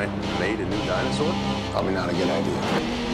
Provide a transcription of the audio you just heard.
went and made a new dinosaur? Probably not a good idea.